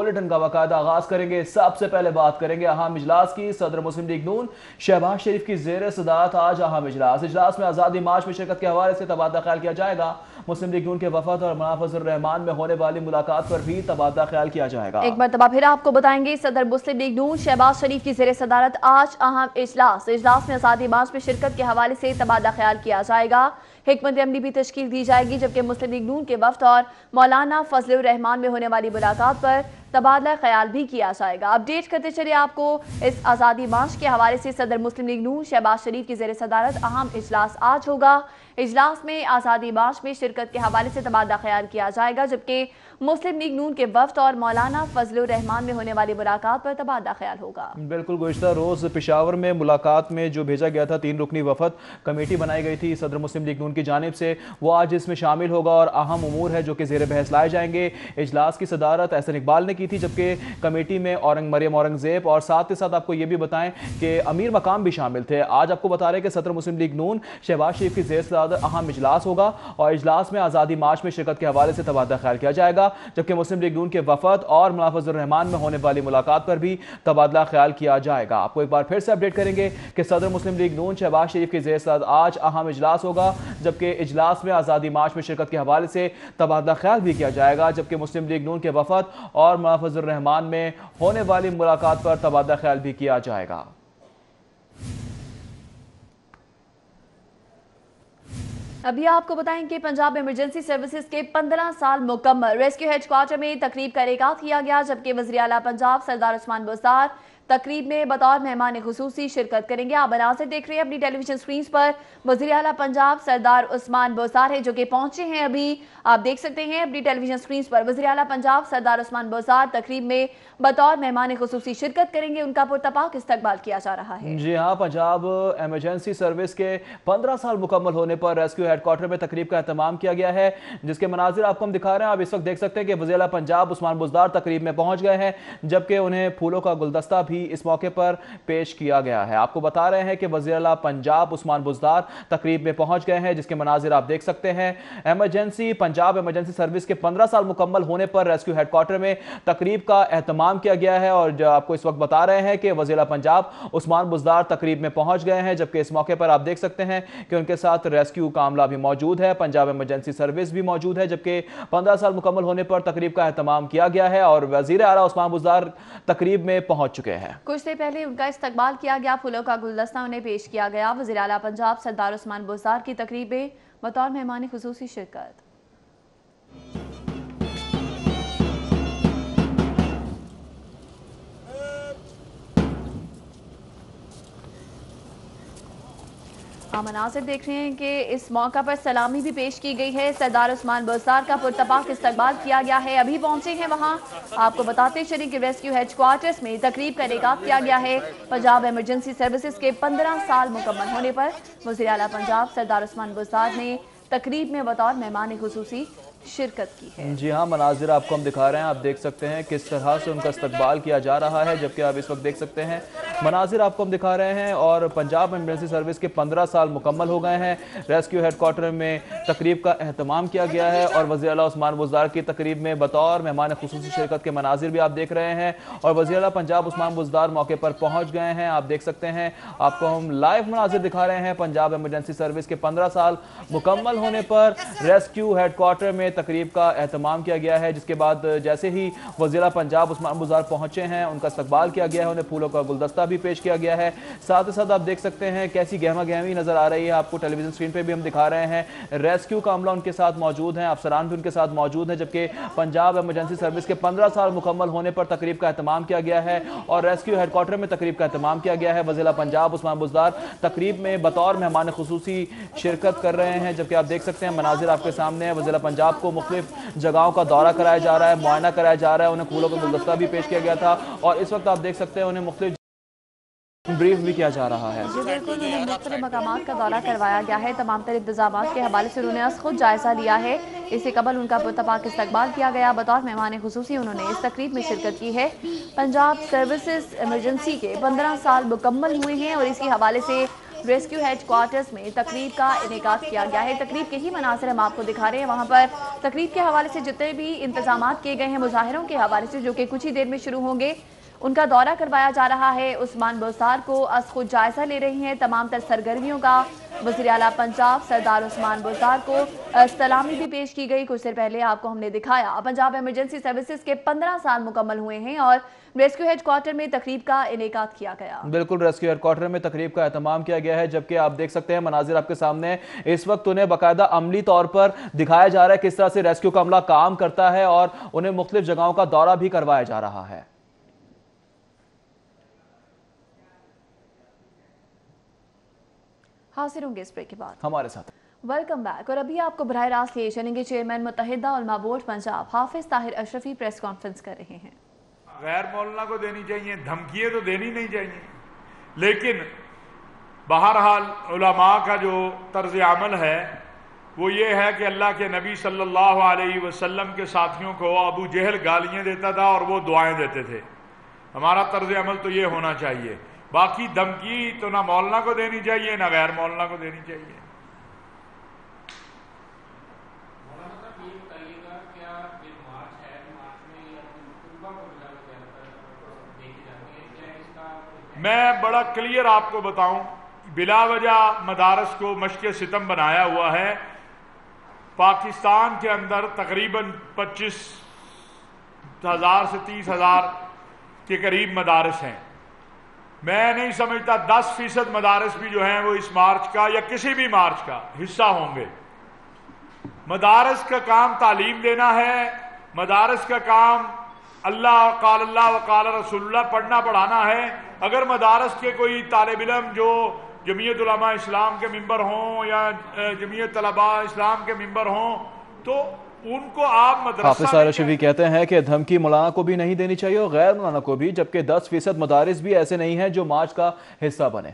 Bolton کا باقاعدہ آغاز کریں گے۔ سب سے پہلے بات کریں گے اہم اجلاس کی۔ صدر مسلم لیگ نون شہباز شریف کی زیر صدارت آج اہم اجلاس۔ اجلاس میں آزادی مارچ میں شرکت کے حوالے سے تبادلہ خیال کیا جائے گا۔ مسلم لیگ نون کے وفد اور منافظ الرحمان میں ہونے والی ملاقات پر بھی تبادلہ خیال کیا جائے گا۔ ایک مرتبہ پھر آپ کو بتائیں گے، صدر مسلم لیگ نون شہباز شریف کی زیر صدارت آج اہم اجلاس۔ اجلاس میں آزادی مارچ میں شرکت کے حوالے سے تبادلہ خیال کیا جائے گا۔ حکمت عملی بھی تشکیل دی جائے گی، جبکہ مسلم لیگ نون کے وفد اور مولانا فضل الرحمان میں ہونے والی ملاقات پر تبادلہ خیال بھی کیا جائے گا۔ اپڈیٹ کرتے چلے آپ کو اس آزادی مارچ کے حوالے سے صدر مسلم لیگ نون شہباز شریف کی زیر صدارت اہم اجلاس آج ہوگا۔ اجلاس میں آزادی مارچ میں شرکت کے حوالے سے تبادلہ خیال کیا جائے گا، جبکہ مسلم لیگ نون کے وفد اور مولانا فضل الرحمان میں ہونے والی ملاقات پر تبادلہ خیال ہوگا۔ بالکل، گزشتہ روز پشاور میں ملاقات میں جو بھیجا گیا تھا، تین رکنی وفد کمیٹی بنائی گئی تھی صدر مسلم لیگ نون کی جانب سے، وہ آج اس میں شامل ہوگا اور اہم امور ہے جو کہ زیر بحث لائے جائیں گے۔ اجلاس کی صدارت احسن اقبال نے کی کی تھی، جبکہ کمیٹی میں اورنگ مریم اورنگ زیب اور ساتھ کے ساتھ آپ کو یہ بھی بتائیں کہ امیر مقام بھی شامل تھے۔ آج آپ کو بتا رہے کہ صدر مسلم لیگ نون شہباز شریف کی زیر صدارت اہم اجلاس ہوگا اور اجلاس میں آزادی مارچ میں شرکت کے حوالے سے تبادلہ خیال کیا جائے گا، جبکہ مسلم لیگ نون کے وفد اور منافظ الرحمان میں ہونے والی ملاقات پر بھی تبادلہ خیال کیا جائے گا۔ آپ کو ایک بار پھر سے اپڈیٹ کریں گے کہ صدر مسلم لیگ نون شہباز شریف کی زیر صدارت آج اہم اجلاس ہوگا، جبکہ اجلاس میں آزادی مارچ میں شرکت کے حوالے سے تبادلہ خیال بھی کیا جائے گا، جبکہ مسلم لیگ نون کے وفد اور منافظ الرحمان میں ہونے والی ملاقات پر تبادلہ خیال بھی کیا جائے گا۔ ابھی آپ کو بتائیں کہ پنجاب ایمرجنسی سروسز کے پندرہ سال مکمل ریسکیو ہیڈ کوارٹر میں تقریب کا انعقاد کیا گیا، جبکہ وزیر اعلیٰ پنجاب سردار عثمان بزدار تقریب میں بطور مہمان خصوصی شرکت کریں گے۔ آپ مناظر دیکھ رہے ہیں، اپنی ٹیلی ویژن سکرینز پر۔ وزیر اعلیٰ پنجاب سردار عثمان بوزدار ہے جو کہ پہنچے ہیں ابھی۔ آپ دیکھ سکتے ہیں اپنی ٹیلی ویژن سکرینز پر۔ وزیر اعلیٰ پنجاب سردار عثمان بوزدار تقریب میں بطور مہمان خصوصی شرکت کریں گے۔ ان کا پرتپاک استقبال کیا جا رہا ہے۔ جی ہاں پنجاب ایمرجنسی سروس کے پندرہ سال مکمل ہونے پر ریسکیو ہیڈ کوارٹر میں تقریب کا اہتمام کیا گیا ہے، جس کے مناظر آپ کو ہم دکھا رہے ہیں۔ آپ اس وقت دیکھ سکتے ہیں کہ وزیر اعلیٰ پنجاب عثمان بزدار تقریب میں پہنچ گئے ہیں، جبکہ انہیں پھولوں کا گلدستہ بھی اس موقع پر پیش کیا گیا ہے۔ آپ کو بتا رہے ہیں کہ وزیر اعلیٰ پنجاب عثمان بزدار تقریب میں پہنچ گئے ہیں، جس کے مناظر آپ دیکھ سکتے ہیں۔ ایمرجنسی، پنجاب ایمرجنسی سروس کے پندرہ سال مکمل ہونے پر ریسکیو ہیڈ کوارٹر میں تقریب کا اہتمام کیا گیا ہے اور جو آپ کو اس وقت بتا رہے ہیں کہ وزیر پنجاب عثمان بزدار تقریب میں پہنچ گئے ہیں، جبکہ اس موقع پر آپ دیکھ سکتے ہیں کہ ان کے ساتھ ریسکیو کا عملہ بھی موجود ہے، پنجاب ایمرجنسی سروس بھی موجود ہے، جبکہ پندرہ سال مکمل ہونے پر تقریب کا اہتمام کیا گیا ہے اور وزیر اعلیٰ عثمان بزدار تقریب میں پہنچ چکے ہیں۔ کچھ دیر پہلے ان کا استقبال کیا گیا، پھولوں کا گلدستہ انہیں پیش کیا گیا۔ وزیر اعلیٰ پنجاب سردار عثمان بزدار کی تقریب میں بطور مہمان خصوصی شرکت۔ مناظر دیکھ رہے ہیں کہ اس موقع پر سلامی بھی پیش کی گئی ہے۔ سردار عثمان بزدار کا پرتپاک استقبال کیا گیا ہے۔ ابھی پہنچے ہیں وہاں۔ آپ کو بتاتے چلیں کہ ریسکیو ہیڈ کوارٹرز میں تقریب کا انعقاد کیا گیا ہے۔ پنجاب ایمرجنسی سروسز کے پندرہ سال مکمل ہونے پر وزیر اعلیٰ پنجاب سردار عثمان بزدار نے تقریب میں بطور مہمان خصوصی شرکت کی ہے۔ جی ہاں مناظر آپ کو ہم دکھا رہے ہیں۔ آپ دیکھ سکتے ہیں کس طرح سے ان کا استقبال کیا جا رہا ہے، جبکہ آپ اس وقت دیکھ سکتے ہیں مناظر آپ کو ہم دکھا رہے ہیں اور پنجاب ایمرجنسی سروس کے پندرہ سال مکمل ہو گئے ہیں۔ ریسکیو ہیڈ کوارٹر میں تقریب کا اہتمام کیا گیا ہے اور وزیر اعلیٰ عثمان بزدار کی تقریب میں بطور مہمان خصوصی شرکت کے مناظر بھی آپ دیکھ رہے ہیں اور وزیر اعلیٰ پنجاب عثمان بزدار موقع پر پہنچ گئے ہیں۔ آپ دیکھ سکتے ہیں، آپ کو ہم لائیو مناظر دکھا رہے ہیں۔ پنجاب ایمرجنسی سروس کے پندرہ سال مکمل ہونے پر ریسکیو ہیڈ کوارٹر میں تقریب کا اہتمام کیا گیا ہے، جس کے بعد جیسے ہی وزیر پنجاب عثمان بزار پہنچے ہیں، ان کا استقبال کیا گیا ہے، انہیں پھولوں کا گلدستہ بھی پیش کیا گیا ہے۔ ساتھ ساتھ آپ دیکھ سکتے ہیں کیسی گہما گہمی نظر آ رہی ہے آپ کو ٹیلی ویژن اسکرین پہ بھی ہم دکھا رہے ہیں۔ ریسکیو کا عملہ ان کے ساتھ موجود ہیں، افسران بھی ان کے ساتھ موجود ہیں، جبکہ پنجاب ایمرجنسی سروس کے پندرہ سال مکمل ہونے پر تقریب کا اہتمام کیا گیا ہے اور ریسکیو ہیڈ کوارٹر میں تقریب کا اہتمام کیا گیا ہے۔ وزیر پنجاب عثمان بزدار تقریب میں بطور مہمان خصوصی شرکت کر رہے ہیں۔ جبکہ آپ دیکھ سکتے ہیں مناظر آپ کے سامنے ہے وزیر پنجاب کو مختلف جگہوں کا دورہ کرایا جا رہا ہے، معائنہ کرایا جا رہا ہے، انہیں پھولوں کا گلدستہ بھی پیش کیا گیا تھا اور اس وقت آپ دیکھ سکتے ہیں انہیں مختلف بریف بھی کیا جا رہا ہے۔ جی بالکل انہیں مختلف مقامات کا دورہ کروایا گیا ہے، تمام تر انتظامات کے حوالے سے انہوں نے خود جائزہ لیا ہے۔ اس سے قبل ان کا پرتپاک استقبال کیا گیا۔ بطور مہمان خصوصی انہوں نے اس تقریب میں شرکت کی ہے۔ پنجاب سروسز ایمرجنسی کے پندرہ سال مکمل ہوئے ہیں اور اس حوالے سے ریسکیو ہیڈ کوارٹرز میں تقریب کا انعقاد کیا گیا ہے۔ تقریب کے ہی مناظر ہم آپ کو دکھا رہے ہیں۔ وہاں پر تقریب کے حوالے سے جتنے بھی انتظامات کیے گئے ہیں، مظاہروں کے حوالے سے جو کہ کچھ ہی دیر میں شروع ہوں گے۔ ان کا دورہ کروایا جا رہا ہے۔ عثمان بوسار کو از خود جائزہ لے رہی ہیں۔ تمام تر سرگرمیوں کا وزیر اعلیٰ پنجاب سردار عثمان بوسار کو سلامی بھی پیش کی گئی۔ کچھ دیر پہلے آپ کو ہم نے دکھایا، پنجاب ایمرجنسی سروسز کے پندرہ سال مکمل ہوئے ہیں اور ریسکیو ہیڈ کوارٹر میں تقریب کا انعقاد کیا گیا۔ بالکل، ریسکیو ہیڈ کوارٹر میں تقریب کا اہتمام کیا گیا ہے۔ جبکہ آپ دیکھ سکتے ہیں مناظر آپ کے سامنے، اس وقت انہیں باقاعدہ عملی طور پر دکھایا جا رہا ہے کس طرح سے ریسکیو کا عملہ کام کرتا ہے اور انہیں مختلف جگہوں کا دورہ بھی کروایا جا رہا ہے۔ حاضر ہوں گے اس بریک کے بعد۔ ہمارے ساتھ۔ ویلکم بیک اور ابھی آپ کو براہ راست لیے چلیں گے چیئرمین متحدہ علماء بورڈ پنجاب حافظ طاہر اشرفی پریس کانفرنس کر رہے ہیں۔ غیر مولانا کو دینی چاہیے دھمکیے تو دینی نہیں چاہیے۔ لیکن بہرحال علماء کا جو طرز عمل ہے وہ یہ ہے کہ اللہ کے نبی صلی اللہ علیہ وسلم کے ساتھیوں کو ابو جہل گالیاں دیتا تھا اور وہ دعائیں دیتے تھے۔ ہمارا طرز عمل تو یہ ہونا چاہیے۔ باقی دھمکی تو نہ مولانا کو دینی چاہیے نہ غیر مولانا کو دینی چاہیے۔ میں بڑا کلیئر آپ کو بتاؤں بلا وجہ مدارس کو مشق ستم بنایا ہوا ہے۔ پاکستان کے اندر تقریباً پچیس ہزار سے تیس ہزار کے قریب مدارس ہیں۔ میں نہیں سمجھتا دس فیصد مدارس بھی جو ہیں وہ اس مارچ کا یا کسی بھی مارچ کا حصہ ہوں گے۔ مدارس کا کام تعلیم دینا ہے، مدارس کا کام اللہ قال اللہ و رسول اللہ پڑھنا پڑھانا ہے۔ اگر مدارس کے کوئی طالب علم جو جمعیت علماء اسلام کے ممبر ہوں یا جمعیت طلباء اسلام کے ممبر ہوں تو ان کو آپ مدرسہ حافظ سارا شفی کہتے ہیں کہ دھمکی مولانا کو بھی نہیں دینی چاہیے اور غیر مولانا کو بھی جبکہ دس فیصد مدارس بھی ایسے نہیں ہیں جو مارچ کا حصہ بنے۔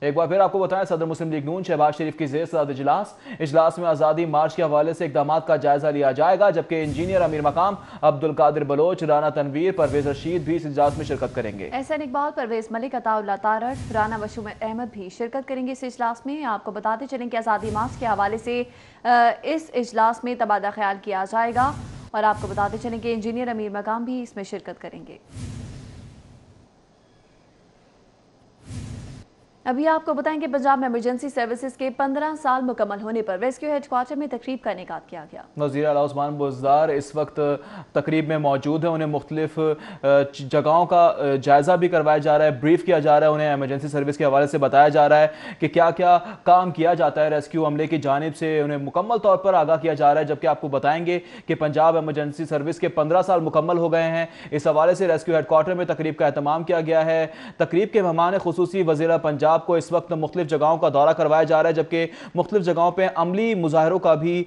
ایک بار پھر آپ کو بتائیں، صدر مسلم لیگ نون، شہباز شریف کی زیر صدارت اجلاس اجلاس میں آزادی مارچ کے حوالے سے اقدامات کا جائزہ لیا جائے گا، جبکہ انجینئر امیر مقام عبد القادر بلوچ، رانا تنویر، پرویز رشید بھی اس اجلاس میں شرکت کریں گے۔ احسن اقبال، پرویز ملک، عطا اللہ تارٹ رانا وشوم احمد بھی شرکت کریں گے اس اجلاس میں۔ آپ کو بتاتے چلیں کہ آزادی مارچ کے حوالے سے اس اجلاس میں تبادلہ خیال کیا جائے گا اور آپ کو بتاتے چلیں کہ انجینئر امیر مقام بھی اس میں شرکت کریں گے۔ ابھی آپ کو بتائیں کہ پنجاب میں ایمرجنسی سروسز کے پندرہ سال مکمل ہونے پر ریسکیو ہیڈ کوارٹر میں تقریب کا انعقاد کیا گیا۔ وزیر اعلیٰ عثمان بزدار اس وقت تقریب میں موجود ہیں، انہیں مختلف جگہوں کا جائزہ بھی کروایا جا رہا ہے بریف کیا جا رہا ہے، انہیں ایمرجنسی سروس کے حوالے سے بتایا جا رہا ہے کہ کیا کیا کام کیا جاتا ہے ریسکیو عملے کی جانب سے، انہیں مکمل طور پر آگاہ کیا جا رہا ہے۔ جبکہ آپ کو بتائیں گے کہ پنجاب ایمرجنسی سروس کے پندرہ سال مکمل ہو گئے ہیں، اس حوالے سے ریسکیو ہیڈ کوارٹر میں تقریب کا اہتمام کیا گیا ہے۔ تقریب کے مہمان خصوصی وزیر پنجاب آپ کو اس وقت مختلف جگہوں کا دورہ کروایا جا رہا ہے، جبکہ مختلف جگہوں پہ عملی مظاہروں کا بھی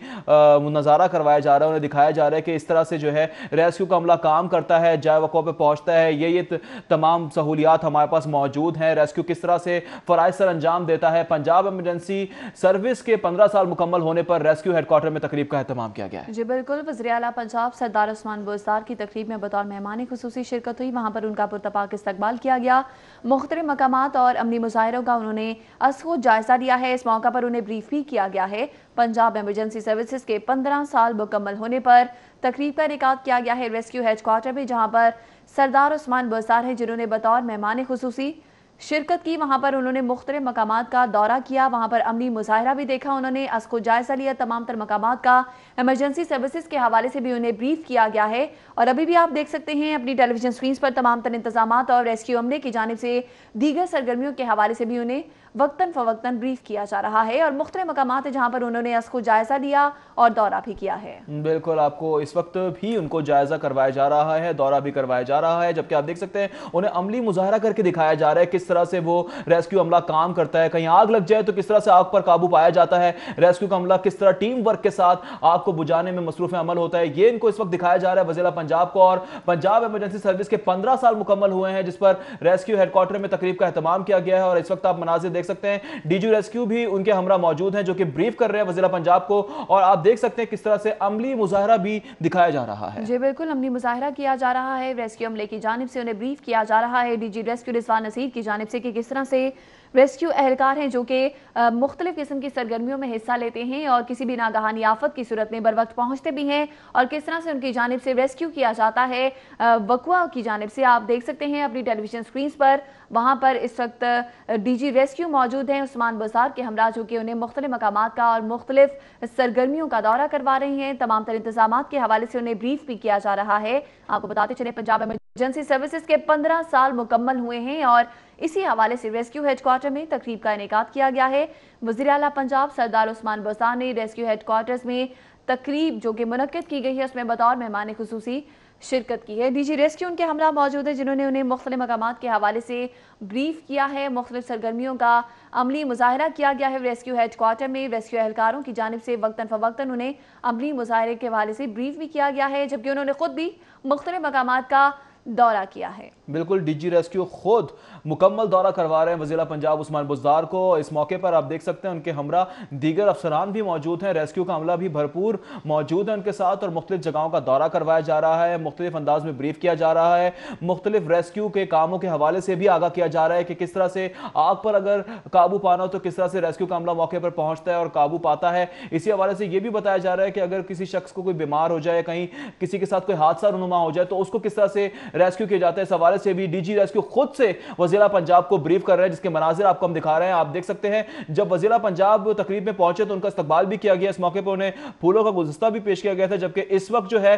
نظارہ کروایا جا رہا ہے، انہیں دکھایا جا رہا ہے کہ اس طرح سے جو ہے ریسکیو کا عملہ کام کرتا ہے، جائے وقوع پہ پہنچتا ہے، یہ یہ تمام سہولیات ہمارے پاس موجود ہیں۔ ریسکیو کس طرح سے فرائض سر انجام دیتا ہے؟ پنجاب ایمرجنسی سروس کے پندرہ سال مکمل ہونے پر ریسکیو ہیڈ کوارٹر میں تقریب کا اہتمام کیا گیا ہے۔ جی بالکل، وزیر اعلیٰ پنجاب سردار عثمان بوزدار کی تقریب میں بطور مہمان خصوصی شرکت ہوئی۔ وہاں پر ان کا پرتپاک استقبال کیا گیا۔ مختلف مقامات اور عملی مظاہروں کا انہوں نے اسخو جائزہ لیا ہے۔ اس موقع پر انہیں بریف بھی کیا گیا ہے۔ پنجاب ایمرجنسی سروسز کے پندرہ سال مکمل ہونے پر تقریب کا انعقاد کیا گیا ہے۔ ریسکیو ہیڈ کوارٹر میں، جہاں پر سردار عثمان برسار ہیں، جنہوں نے بطور مہمان خصوصی شرکت کی، وہاں پر انہوں نے مختلف مقامات کا دورہ کیا، وہاں پر عملی مظاہرہ بھی دیکھا انہوں نے اس کو جائزہ لیا تمام تر مقامات کا۔ ایمرجنسی سروسز کے حوالے سے بھی انہیں بریف کیا گیا ہے۔ اور ابھی بھی آپ دیکھ سکتے ہیں اپنی ٹیلی ویژن سکرینز پر تمام تر انتظامات اور ریسکیو عملے کی جانب سے دیگر سرگرمیوں کے حوالے سے بھی انہیں وقتاً فوقتاً بریف کیا جا رہا ہے اور مختلف مقامات جہاں پر انہوں نے اس کو جائزہ لیا اور دورہ بھی کیا ہے۔ بالکل، آپ کو اس وقت بھی ان کو جائزہ کروایا جا رہا ہے، دورہ بھی کروایا جا رہا ہے، جبکہ آپ دیکھ سکتے ہیں انہیں عملی مظاہرہ کر کے دکھایا جا رہا ہے کس طرح سے وہ ریسکیو عملہ کام کرتا ہے۔ کہیں آگ لگ جائے تو کس طرح سے آگ پر قابو پایا جاتا ہے؟ ریسکیو کا عملہ کس طرح ٹیم ورک کے ساتھ آگ کو بجانے میں مصروف عمل ہوتا ہے؟ یہ ان کو اس وقت دکھایا جا رہا ہے وزیر پنجاب کو اور پنجاب ایمرجنسی سروس کے پندرہ سال مکمل ہوئے ہیں جس پر ریسکیو ہیڈ کوارٹر میں تقریب کا اہتمام کیا گیا ہے اور اس وقت آپ مناظر دیکھ دیکھ سکتے ہیں۔ ڈی جی ریسکیو بھی ان کے ہمراہ موجود ہیں جو کہ بریف کر رہے ہیں وزیرہ پنجاب کو اور آپ دیکھ سکتے ہیں کس طرح سے عملی مظاہرہ بھی دکھایا جا رہا ہے۔ جی بالکل، عملی مظاہرہ کیا جا رہا ہے، ریسکیو عملے کی جانب سے انہیں بریف کیا جا رہا ہے۔ D G rescue Rizwan Naseer کی جانب سے کہ کس طرح سے ریسکیو اہلکار ہیں جو کہ مختلف قسم کی سرگرمیوں میں حصہ لیتے ہیں اور کسی بھی ناگہانی آفت کی صورت میں بر وقت پہنچتے بھی ہیں اور کس طرح سے ان کی جانب سے ریسکیو کیا جاتا ہے وقوع کی جانب سے آپ دیکھ سکتے ہیں اپنی ٹیلی ویژن سکرینز پر۔ وہاں پر اس وقت ڈی جی ریسکیو موجود ہیں، عثمان بزار کے ہمراہ جو کہ انہیں مختلف مقامات کا اور مختلف سرگرمیوں کا دورہ کروا رہے ہیں۔ تمام تر انتظامات کے حوالے سے انہیں بریف بھی کیا جا رہا ہے۔ آپ کو بتاتے چلے پنجاب ایمرجنسی سروسز کے پندرہ سال مکمل ہوئے ہیں اور اسی حوالے سے ریسکیو ہیڈ کوارٹر میں تقریب کا انعقاد کیا گیا ہے۔ وزیر اعلیٰ پنجاب سردار عثمان بزار نے ریسکیو ہیڈ کوارٹرز میں تقریب جو کہ منعقد کی گئی ہے، اس میں بطور مہمان خصوصی شرکت کی ہے۔ ڈی جی ریسکیو ان کے ہمراہ موجود ہیں جنہوں نے انہیں مختلف مقامات کے حوالے سے بریف کیا ہے۔ مختلف سرگرمیوں کا عملی مظاہرہ کیا گیا ہے ریسکیو ہیڈ کوارٹر میں۔ ریسکیو اہلکاروں کی جانب سے وقتاً فوقتاً انہیں عملی مظاہرے کے حوالے سے بریف بھی کیا گیا ہے، جبکہ انہوں نے خود بھی مختلف مقامات کا دورہ کیا ہے۔ بالکل ڈی جی ریسکیو خود مکمل دورہ کروا رہے ہیں وزیر پنجاب عثمان بزدار کو۔ اس موقع پر آپ دیکھ سکتے ہیں ان کے ہمراہ دیگر افسران بھی موجود ہیں۔ ریسکیو کا عملہ بھی بھرپور موجود ہے ان کے ساتھ اور مختلف جگہوں کا دورہ کروایا جا رہا ہے۔ مختلف انداز میں بریف کیا جا رہا ہے۔ مختلف ریسکیو کے کاموں کے حوالے سے بھی آگاہ کیا جا رہا ہے کہ کس طرح سے آگ پر اگر قابو پانا ہو تو کس طرح سے ریسکیو کا عملہ موقع پر پہنچتا ہے اور قابو پاتا ہے۔ اسی حوالے سے یہ بھی بتایا جا رہا ہے کہ اگر کسی شخص کو کوئی بیمار ہو جائے، کہیں کسی کے ساتھ کوئی حادثہ رونما ہو جائے، تو اس کو کس طرح سے ریسکیو کیا جاتا ہے اس حوالے سے بھی ڈی جی ریسکیو خود سے وزیرہ پنجاب کو بریف کر رہے ہیں، جس کے مناظر آپ کو ہم دکھا رہے ہیں. آپ دیکھ سکتے ہیں، جب وزیرہ پنجاب تقریب میں پہنچے تو ان کا استقبال بھی کیا گیا. اس موقع پر انہیں پھولوں کا گزشتہ بھی پیش کیا گیا تھا، جبکہ اس وقت جو ہے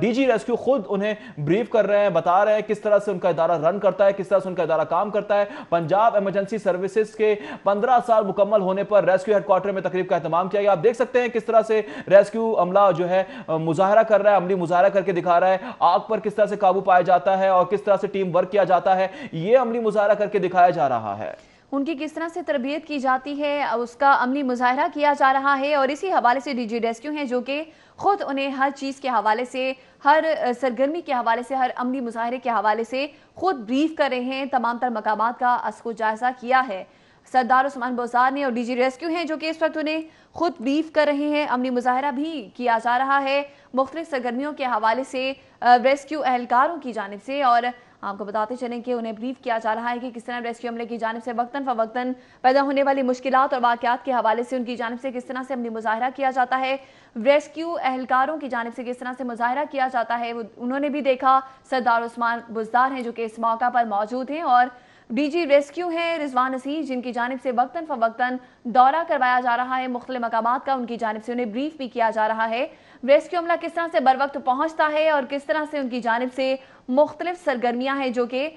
ڈی جی ریسکیو خود انہیں بریف کر رہے ہیں، بتا رہے ہیں کس طرح سے ان کا ادارہ رن کرتا ہے، کس طرح سے ان کا ادارہ کام کرتا ہے. پنجاب ایمرجنسی سروسز کے پندرہ سال مکمل ہونے پر ریسکیو ہیڈ کوارٹر میں تقریب کا اہتمام کیا گیا. آپ دیکھ سکتے ہیں کس طرح سے ریسکیو عملہ جو ہے مظاہرہ کر رہا ہے، عملی مظاہرہ کر کے دکھا رہا ہے. آگ پر کس طرح سے قابو پایا جاتا ہے اور کس طرح سے ٹیم ورک کیا جاتا ہے، یہ عملی مظاہرہ کر کے دکھایا جا رہا ہے۔ ان کی کس طرح سے تربیت کی جاتی ہے، اس کا عملی مظاہرہ کیا جا رہا ہے اور اسی حوالے سے ڈی جی ریسکیو ہیں جو کہ خود انہیں ہر چیز کے حوالے سے، ہر سرگرمی کے حوالے سے، ہر عملی مظاہرے کے حوالے سے خود بریف کر رہے ہیں، تمام تر مقامات کا اس کو جائزہ کیا ہے۔ سردار عثمان بوزار نے اور ڈی جی ریسکیو ہیں جو کہ اس وقت انہیں خود بریف کر رہے ہیں۔ عملی مظاہرہ بھی کیا جا رہا ہے۔ مختلف سرگرمیوں کے حوالے سے ریسکیو اہلکاروں کی جانب سے اور آپ کو بتاتے چلیں کہ انہیں بریف کیا جا رہا ہے کہ کس طرح ریسکیو عملے کی جانب سے وقتاً فوقتاً پیدا ہونے والی مشکلات اور واقعات کے حوالے سے ان کی جانب سے کس طرح سے عملی مظاہرہ کیا جاتا ہے۔ ریسکیو اہلکاروں کی جانب سے کس طرح سے مظاہرہ کیا جاتا ہے، انہوں نے بھی دیکھا۔ سردار عثمان بزدار ہیں جو کہ اس موقع پر موجود ہیں اور ڈی جی ریسکیو ہیں رضوان نصیر، جن کی جانب سے وقتاً فوقتاً دورہ کروایا جا رہا ہے، مختلف مقامات کا ان کی جانب سے انہیں بریف بھی کیا جا رہا ہے۔ ریسکیو عملہ کس طرح سے بر وقت پہنچتا ہے اور کس طرح سے ان کی جانب سے مختلف سرگرمیاں ہیں جو کہ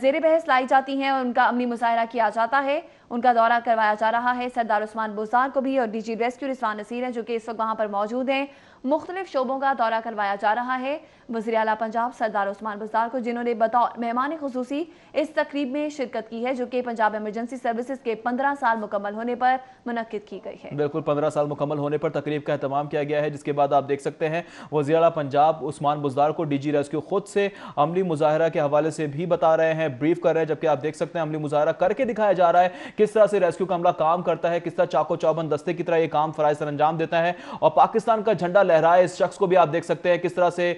زیر بحث لائی جاتی ہیں اور ان کا عملی مظاہرہ کیا جاتا ہے۔ ان کا دورہ کروایا جا رہا ہے۔ سردار عثمان بزار کو بھی اور D G rescue Rizwan Naseer ہیں جو کہ اس وقت وہاں پر موجود ہیں۔ مختلف شعبوں کا دورہ کروایا جا رہا ہے۔ وزیر اعلیٰ پنجاب سردار عثمان بزار کو جنہوں نے بطور مہمان خصوصی اس تقریب میں شرکت کی ہے، جو کہ پنجاب ایمرجنسی سروسز کے پندرہ سال مکمل ہونے پر منعقد کی گئی ہے۔ بالکل، پندرہ سال مکمل ہونے پر تقریب کا اہتمام کیا گیا ہے، جس کے بعد آپ دیکھ سکتے ہیں وزیر اعلیٰ پنجاب عثمان بزدار کو ڈی جی ریسکیو خود سے عملی مظاہرہ کے حوالے سے بھی بتا رہے ہیں، بریف کر رہے ہیں، جبکہ آپ دیکھ سکتے ہیں عملی مظاہرہ کر کے دکھایا جا رہا ہے کس طرح سے ریسکیو کا عملہ کام کرتا ہے، کس طرح چاکو چوبند دستے کی طرح یہ کام فرائض سر انجام دیتا ہے اور پاکستان کا جھنڈا لہرائے اس شخص کو بھی آپ دیکھ سکتے ہیں کس طرح سے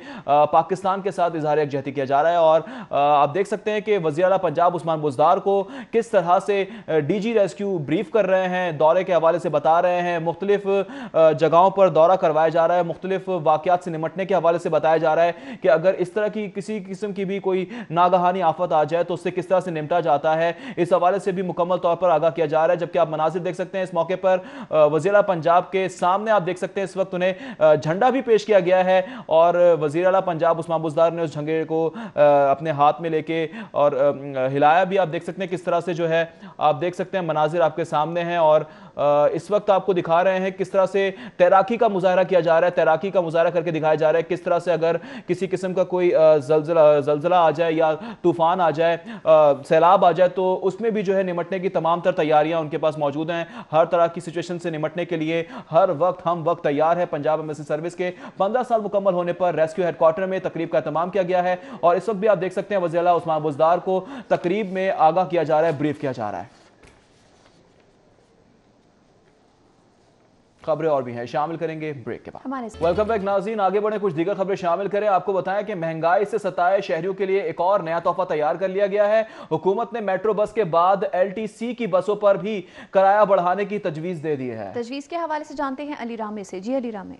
پاکستان کے ساتھ اظہار یکجہتی کیا جا رہا ہے اور آپ دیکھ سکتے ہیں کہ وزیر اعلیٰ پنجاب عثمان بزدار کو کس طرح سے ڈی جی ریسکیو بریف کر رہے ہیں، دورے کے حوالے سے بتا رہے ہیں، مختلف جگہوں پر دورہ کروایا جا رہا ہے، مختلف واقعات سے نمٹنے کے حوالے سے بتایا جا رہا ہے کہ اگر اس طرح کی کسی قسم کی بھی کوئی ناگہانی آفت آ جائے تو اس سے کس طرح سے نمٹا جاتا ہے، اس حوالے سے بھی مکمل طور پر آگاہ کیا جا رہا ہے، جبکہ آپ مناظر دیکھ سکتے ہیں اس موقع پر وزیر پنجاب کے سامنے آپ دیکھ سکتے ہیں، اس وقت انہیں جھنڈا بھی پیش کیا گیا ہے اور وزیر اعلیٰ پنجاب عثمان بزدار نے اس جھنگے کو اپنے ہاتھ میں لے کے اور ہلایا بھی، آپ دیکھ سکتے ہیں کس طرح سے جو ہے، آپ دیکھ سکتے ہیں مناظر آپ کے سامنے ہیں اور اس وقت آپ کو دکھا رہے ہیں کس طرح سے تیراکی کا مظاہرہ کیا جا رہا ہے، تیراکی کا مظاہرہ کر کے دکھایا جا رہا ہے۔ کس طرح سے اگر کسی قسم کا کوئی زلزلہ آ جائے یا طوفان آ جائے سیلاب آ جائے، تو اس میں بھی جو ہے نمٹنے کی تمام تر تیاریاں ان کے پاس موجود ہیں۔ ہر طرح کی سچویشن سے نمٹنے کے لیے ہر وقت ہم وقت تیار ہے پنجاب ایمبیسی سروس کے پندرہ سال مکمل ہونے پر ریسکیو ہیڈ کوارٹر میں تقریب کا اہتمام کیا گیا ہے اور اس وقت بھی آپ دیکھ سکتے ہیں وزیر اللہ عثمان بزدار کو تقریب میں آگاہ کیا جا رہا ہے بریف کیا جا رہا ہے۔ خبریں اور بھی ہیں شامل کریں گے بریک کے بعد۔ ویلکم بیک ناظرین آگے بڑھیں کچھ دیگر خبریں شامل کریں۔ آپ کو بتائیں کہ مہنگائی سے ستائے شہریوں کے لیے ایک اور نیا تحفہ تیار کر لیا گیا ہے۔ حکومت نے میٹرو بس کے بعد ایل ٹی سی کی بسوں پر بھی کرایہ بڑھانے کی تجویز دے دی ہے۔ تجویز کے حوالے سے جانتے ہیں علی رامے سے۔ جی علی رامے۔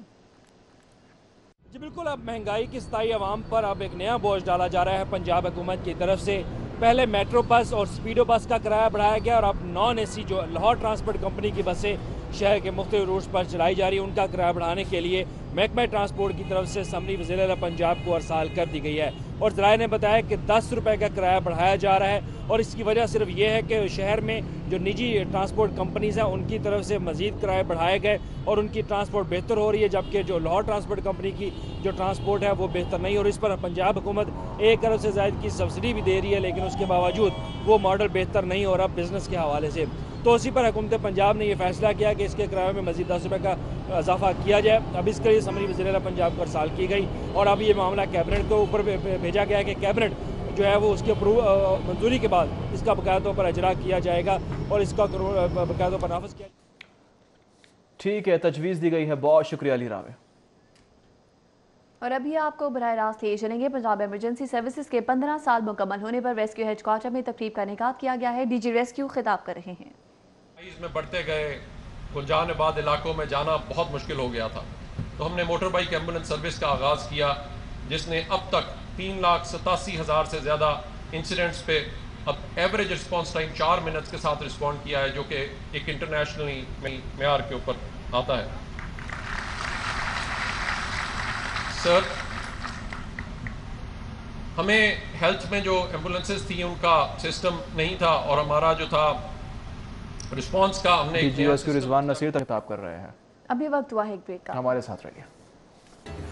جی بالکل اب مہنگائی کی ستائی عوام پر اب ایک نیا بوجھ ڈالا جا رہا ہے۔ پنجاب حکومت کی طرف سے پہلے میٹرو بس اور سپیڈو بس کا کرایہ بڑھایا گیا اور اب نان اے سی جو لاہور ٹرانسپورٹ کمپنی کی بسیں شہر کے مختلف روٹس پر چلائی جا رہی ہے۔ ان کا کرایہ بڑھانے کے لیے محکمہ ٹرانسپورٹ کی طرف سے سمنی وزیر پنجاب کو ارسال کر دی گئی ہے۔ اور ذرائع نے بتایا کہ دس روپے کا کرایہ بڑھایا جا رہا ہے۔ اور اس کی وجہ صرف یہ ہے کہ شہر میں جو نجی ٹرانسپورٹ کمپنیز ہیں، ان کی طرف سے مزید قرار بڑھائے گئے اور ان کی ٹرانسپورٹ بہتر ہو رہی ہے، جبکہ جو لاہور ٹرانسپورٹ کمپنی کی جو ٹرانسپورٹ ہے، وہ بہتر نہیں اور اس پر پنجاب حکومت ایک ارب سے زائد کی سبسڈی بھی دے رہی ہے۔ لیکن اس کے باوجود وہ ماڈل بہتر نہیں ہو رہا بزنس کے حوالے سے توسیع پر حکومت پنجاب نے یہ فیصلہ کیا کہ اس کے کرایے میں مزید دس روپے کا اضافہ کیا جائے۔ اب اس کے لیے سمری وزیر اعلیٰ پنجاب کو ارسال کی گئی اور اب یہ معاملہ کیبنٹ کو اوپر بھیجا گیا کہ کیبنٹ جو ہے وہ اس کے اپرو منظوری کے بعد اس کا بقاعدوں پر اجرا کیا جائے گا اور اس کا بقایا پر نافذ کیا ٹھیک ہے تجویز دی گئی ہے۔ بہت شکریہ علی راوے۔ اور ابھی آپ کو براہ راست لے چلیں گے۔ پنجاب ایمرجنسی سروسز کے پندرہ سال مکمل ہونے پر ریسکیو ہیڈ کوارٹر میں تقریب کا انعقاد کیا گیا ہے۔ ڈی جی ریسکیو خطاب کر رہے ہیں۔ تیئیس میں بڑھتے گئے، گلجان آباد علاقوں میں جانا بہت مشکل ہو گیا تھا۔ تو ہم نے موٹر بائک ایمبولنس سروس کا آغاز کیا، جس نے اب تک تین لاکھ ستاسی ہزار سے زیادہ انسیڈنٹس پہ اب ایوریج رسپانس ٹائم چار منٹس کے ساتھ رسپونڈ کیا ہے، جو کہ ایک انٹرنیشنلی معیار کے اوپر آتا ہے۔ سر ہمیں ہیلتھ میں جو ایمبولنسز تھیں، ان کا سسٹم نہیں تھا اور ہمارا جو تھا رسپانس کا ہم نے جی ایس جی، کیو رضوان نصیر تک خطاب کر رہے ہیں۔ ابھی وقت ہوا ہے ایک بریک کا۔ ہمارے ساتھ رہیے۔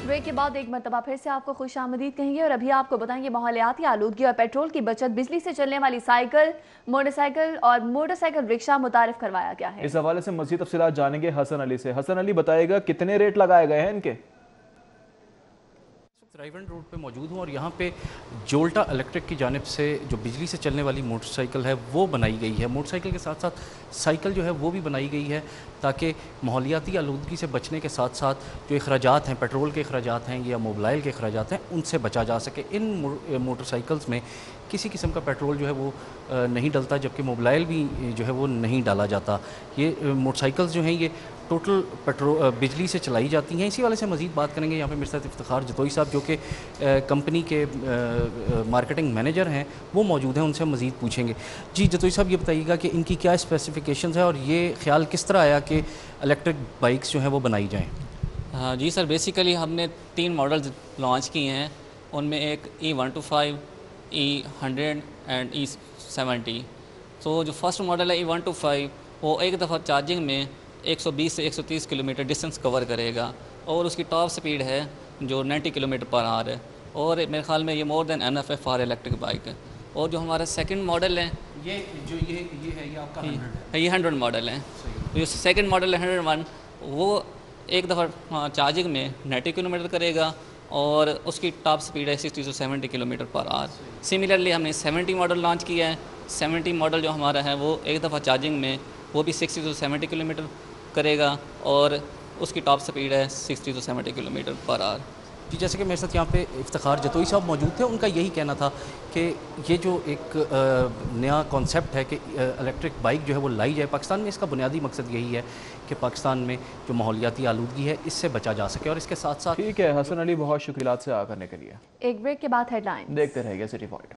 بریک کے بعد ایک مرتبہ پھر سے آپ کو خوش آمدید کہیں گے اور ابھی آپ کو بتائیں گے ماحولیاتی آلودگی اور پیٹرول کی بچت بجلی سے چلنے والی سائیکل موٹر سائیکل اور موٹر سائیکل رکشہ متعارف کروایا گیا ہے۔ اس حوالے سے مزید تفصیلات جانیں گے حسن علی سے۔ حسن علی بتائے گا کتنے ریٹ لگائے گئے ہیں ان کے؟ ٹرائیونڈ روڈ پہ موجود ہوں اور یہاں پہ جولٹا الیکٹرک کی جانب سے جو بجلی سے چلنے والی موٹر سائیکل ہے وہ بنائی گئی ہے۔ موٹر سائیکل کے ساتھ ساتھ سائیکل جو ہے وہ بھی بنائی گئی ہے تاکہ ماحولیاتی آلودگی سے بچنے کے ساتھ ساتھ جو اخراجات ہیں، پیٹرول کے اخراجات ہیں یا موبلائل کے اخراجات ہیں، ان سے بچا جا سکے۔ ان موٹر سائیکلز میں کسی قسم کا پیٹرول جو ہے وہ نہیں ڈلتا، جبکہ موبلائل بھی جو ہے وہ نہیں ڈالا جاتا۔ یہ موٹر سائیکلز جو ہیں یہ ٹوٹل پٹرو بجلی سے چلائی جاتی ہیں۔ اسی والے سے مزید بات کریں گے۔ یہاں پہ مرسا افتخار جتوئی صاحب جو کہ کمپنی کے مارکیٹنگ مینیجر ہیں، وہ موجود ہیں، ان سے مزید پوچھیں گے۔ جی جتوئی صاحب، یہ بتائیے گا کہ ان کی کیا اسپیسیفیکیشنز ہیں اور یہ خیال کس طرح آیا کہ الیکٹرک بائکس جو ہیں وہ بنائی جائیں؟ ہاں جی سر بیسیکلی ہم نے تین ماڈلز لانچ کیے ہیں۔ ان میں ایک E one two five E hundred and E seventy تو جو فرسٹ ماڈل ہے ای ون ٹو فائیو وہ ایک دفعہ چارجنگ میں ایک سو بیس سے ایک سو تیس کلو میٹر ڈسٹینس کور کرے گا اور اس کی ٹاپ سپیڈ ہے جو ninety kilo metre per hour ہے اور میرے خیال میں یہ more than N F F R electric bike ہے اور جو ہمارا سیکنڈ ماڈل ہے یہ جو یہ یہ ہے یہ آپ کا یہ ہنڈریڈ ماڈل ہے جو سیکنڈ ماڈل ہے ہنڈریڈ ون وہ ایک دفعہ ہاں، چارجنگ میں نائنٹی کلو میٹر کرے گا اور اس کی ٹاپ سپیڈ ہے sixty to seventy kilo metre per hour similarly ہم نے سیونٹی ماڈل لانچ کیا ہے۔ سیونٹی ماڈل جو ہمارا ہے وہ ایک دفعہ چارجنگ میں وہ بھی sixty to seventy kilo metre کرے گا اور اس کی ٹاپ سپیڈ ہے sixty to seventy kilo metre per hour جی جیسے کہ میرے ساتھ یہاں پہ افتخار جتوئی صاحب موجود تھے ان کا یہی کہنا تھا کہ یہ جو ایک نیا کانسیپٹ ہے کہ الیکٹرک بائک جو ہے وہ لائی جائے پاکستان میں اس کا بنیادی مقصد یہی ہے کہ پاکستان میں جو ماحولیاتی آلودگی ہے اس سے بچا جا سکے اور اس کے ساتھ ساتھ ٹھیک ہے حسن علی بہت شکریہ سے آ کرنے کے لیے۔ ایک بریک کے بعد ہیڈ لائن دیکھتے رہے گا سٹی پوائنٹ